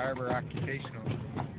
Harbor Occupational.